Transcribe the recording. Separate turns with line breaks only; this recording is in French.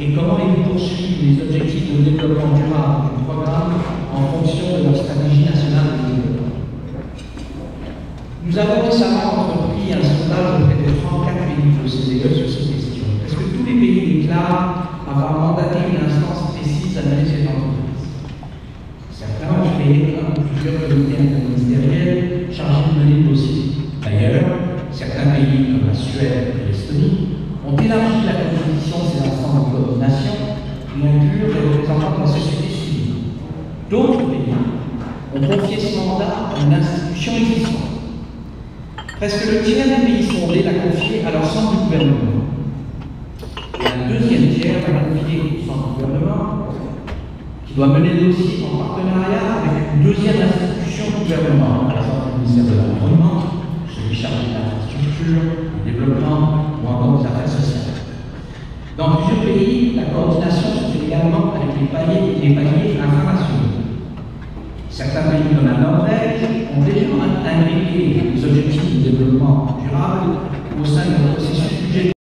et comment ils poursuivent les objectifs de développement durable du programme en fonction de leur stratégie nationale de développement. Nous avons récemment entrepris un sondage auprès de 34 pays de l'OCDE sur ces questions. Est-ce que tous les pays déclarent avoir mandaté une instance précise à mener cette entreprise Certains ont créé un ou plusieurs comités interministériels chargés de mener le dossier. D'ailleurs, certains pays comme la Suède et l'Estonie ont élargi la composition de ces instances de coordination et inclure des représentants de la société civile. D'autres pays ont confié ce mandat à une institution existante. Presque le tiers des pays sondés l'a confié à l'ensemble du gouvernement. Et un deuxième tiers l'a confié au centre du gouvernement, qui doit mener le dossier en partenariat avec une deuxième institution du gouvernement, par exemple le ministère de l'Environnement, celui chargé de l'infrastructure, du développement ou encore des affaires sociales. Dans plusieurs pays, la coordination également avec les paliers, les paliers inflation. Certains pays comme la Norvège ont déjà intégré les objectifs de développement durable au sein de leur